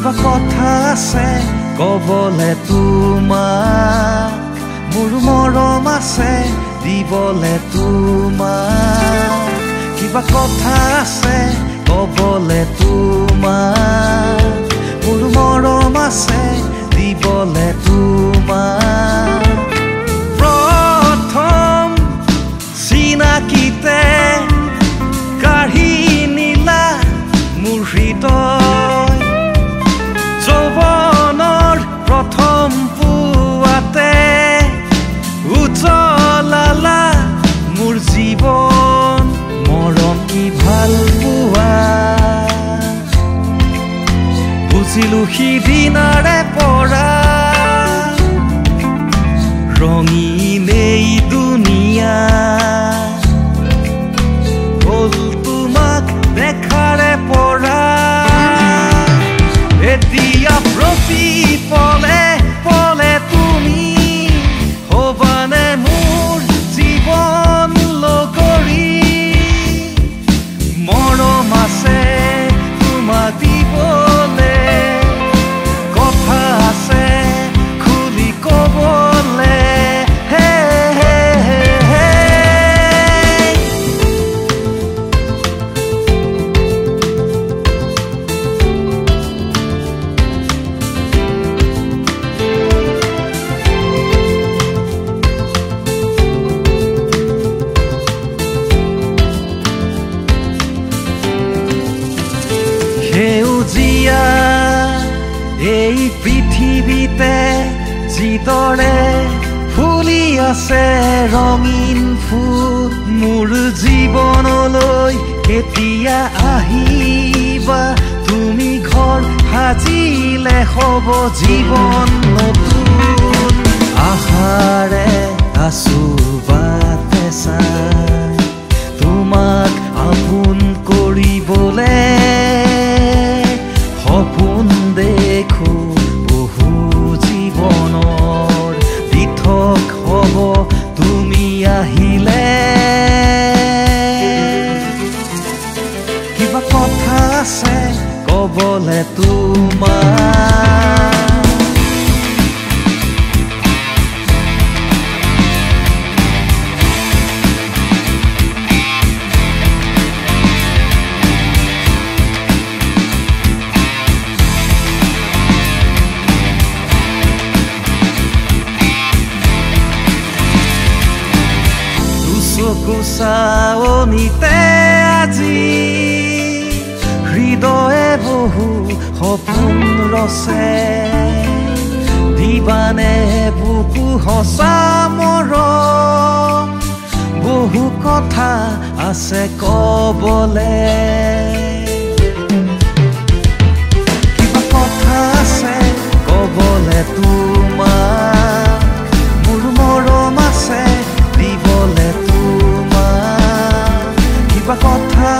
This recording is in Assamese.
কিবা কথা আছে কবলে তোমাক। মোৰ মৰম আছে দিবলে তোমাক। কিবা কথা আছে কবলে তোমাক। মোৰ মৰম আছে দিবলে তোমাক। বুজিলো সিদিনাৰে পৰা। ৰঙীন এই দুনিয়া। হ'ল তোমাক দেখাৰে পৰা। এতিয়া প্ৰতি পলে এই পৃথিৱীতে যিদৰে ফুলি আছে ৰঙীন ফুল মোৰ জীৱনলৈ কেতিয়া আহিবা? তুমি ঘৰ সাজিলে হ'ব জীৱন নতুন। আশাৰে আছো বাটে চাই। কথা আছে কবলে তোমাৰ দুচকু চাৱনিতে সপোন ৰচে দিবানে বুকু সঁচা মৰম। বহু কথা আছে কবলে। কিবা কথা আছে কবলে তোমাক। মোৰ মৰম আছে দিবলে তোমাক। কিবা কথা